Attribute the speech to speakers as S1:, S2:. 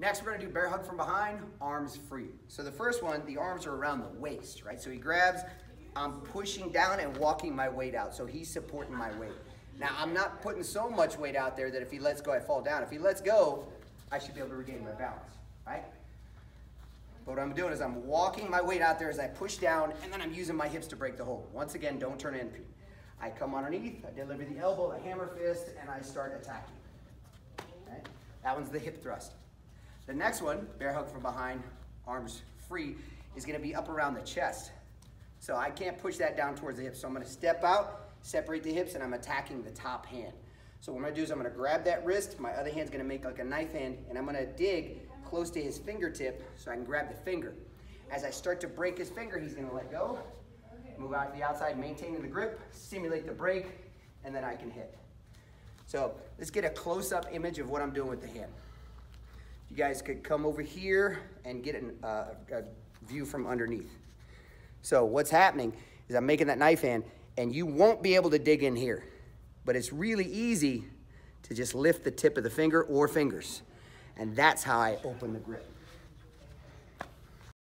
S1: Next, we're gonna do bear hug from behind, arms free. So the first one, the arms are around the waist, right? So he grabs, I'm pushing down and walking my weight out. So he's supporting my weight. Now, I'm not putting so much weight out there that if he lets go, I fall down. If he lets go, I should be able to regain my balance, right? But what I'm doing is I'm walking my weight out there as I push down, and then I'm using my hips to break the hold. Once again, don't turn in. I come underneath, I deliver the elbow, the hammer fist, and I start attacking. Okay? That one's the hip thrust. The next one, bear hug from behind, arms free, is gonna be up around the chest. So I can't push that down towards the hips. So I'm gonna step out, separate the hips, and I'm attacking the top hand. So what I'm gonna do is I'm gonna grab that wrist, my other hand's gonna make like a knife hand, and I'm gonna dig close to his fingertip so I can grab the finger. As I start to break his finger, he's gonna let go, move out to the outside, maintaining the grip, simulate the break, and then I can hit. So let's get a close-up image of what I'm doing with the hand. You guys could come over here and get an, uh, a view from underneath. So what's happening is I'm making that knife hand, and you won't be able to dig in here. But it's really easy to just lift the tip of the finger or fingers. And that's how I open the grip.